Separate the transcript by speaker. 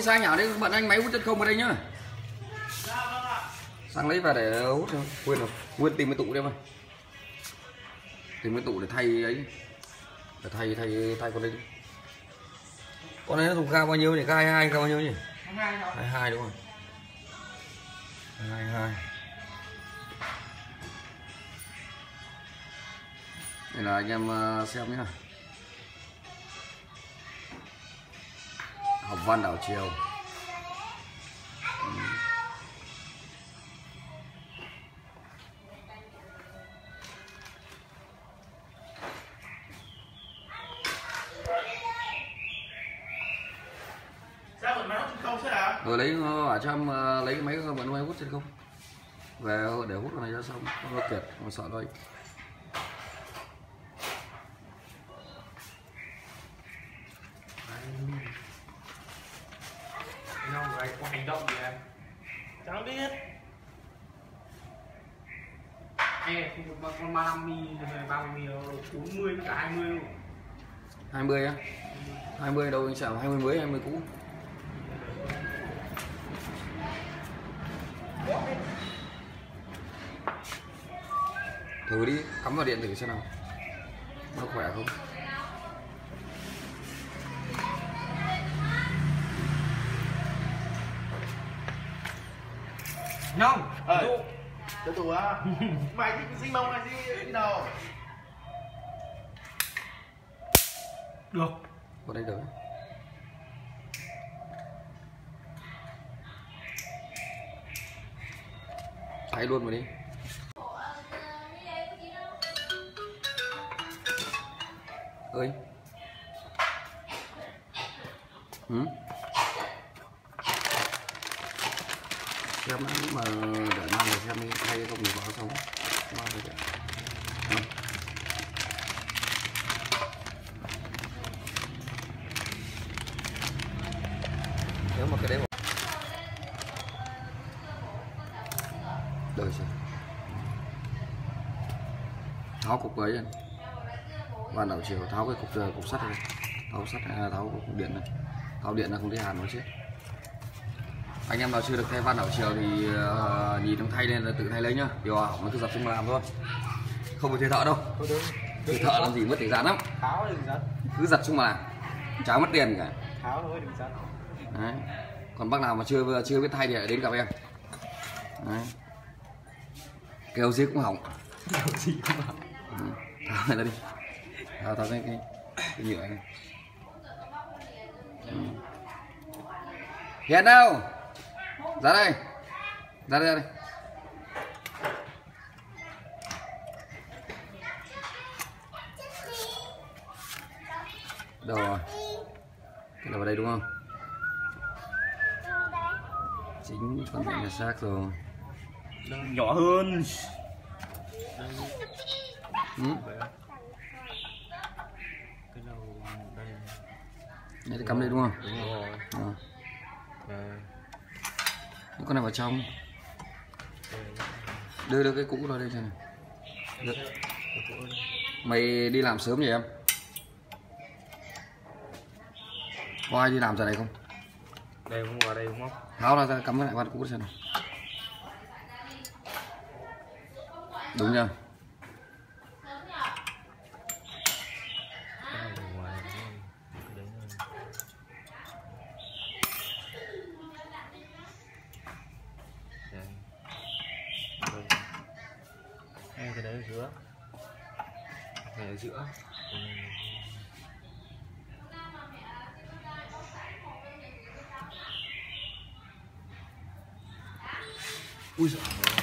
Speaker 1: đi sang nhỏ đi bạn anh máy hút chân không ở đây nhá. Sang lấy vào để hút quên rồi. Quên tìm cái tủ đi mà. Tìm cái tủ để thay ấy. Để thay thay thay con đây con này nó dùng cao bao nhiêu nhỉ? Cao hai cao bao nhiêu nhỉ? Hai hai đúng không? Hai hai. Đây là anh em ờ, xem nhá. Học văn đảo chiều.
Speaker 2: Sao rồi
Speaker 1: lấy ờ, ở trong ờ, lấy cái máy máy hút trên không? Về để hút này ra xong. Nó kiệt mà sợ đây
Speaker 3: hành động gì em?
Speaker 2: Chẳng biết.
Speaker 3: E không được bao con 35 mi hay 30 mi đâu 40 với cả 20 luôn
Speaker 1: 20 á? 20 đâu anh chào 20 mới 20 cũ. Thử đi cắm vào điện thử xem nào. Nó khỏe không
Speaker 3: Nhông
Speaker 2: Ơi.
Speaker 3: dụ.
Speaker 2: Từ từ á Mày thích sinh mông hay gì đi đâu
Speaker 3: được
Speaker 1: vào đây được thay luôn vào đi ơi ừ? Xem mà để mang về xem đi thay không thì báo về để. Ừ. nếu mà cái đấy mà đời sao tháo cục ấy lên. Ban đầu chiều tháo cái cục cục sắt này tháo sắt tháo cục điện này tháo điện là không thấy hàn nó chết anh em nào chưa được thay van đảo chiều thì uh, nhìn trong thay lên là tự thay lấy nhá. Điều hỏng nó cứ dập xuống mà làm thôi. Không phải thuê thợ đâu. Thuê thợ làm gì mất thời gian lắm.
Speaker 3: Tháo đừng giật.
Speaker 1: Cứ giật xuống mà làm. Chả mất tiền cả.
Speaker 3: Tháo thôi đừng giật.
Speaker 1: Đấy. còn bác nào mà chưa chưa biết thay thì lại đến gặp em. Đấy. kêu gì cũng hỏng.
Speaker 3: Điều gì cũng
Speaker 1: ừ. tháo này ra đi. Tháo tháo cái cái, cái nhựa này. Ừ. hiện đâu ra đây. Ra đây ra đây. Đâu rồi? Cái là vào đây đúng không? Chính con bị nhà xác rồi.
Speaker 2: Nhỏ hơn.
Speaker 1: Ừ?
Speaker 3: cái đầu đây
Speaker 1: cắm đây đúng không?
Speaker 3: Đúng rồi.
Speaker 1: Ờ. Con này vào trong. Đưa đưa cái cũ ra đây cho này. Đưa. mày đi làm sớm vậy em? Có ai đi làm giờ này không?
Speaker 3: Đây không vào đây đúng không
Speaker 1: tháo ra ra cắm cái lại van cũ xem nào. Đúng chưa
Speaker 3: ở giữa.
Speaker 1: Ui giời